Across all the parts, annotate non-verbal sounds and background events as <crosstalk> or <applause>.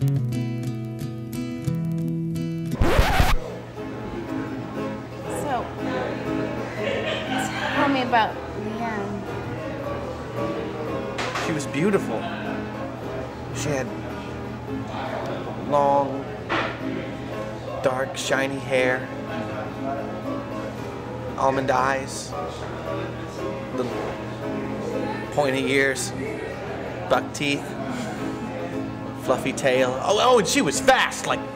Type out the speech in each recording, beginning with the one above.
So, tell me about Leanne. She was beautiful. She had long, dark, shiny hair, almond eyes, little pointy ears, buck teeth fluffy tail. Oh, oh, and she was fast, like. <laughs>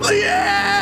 Leanne!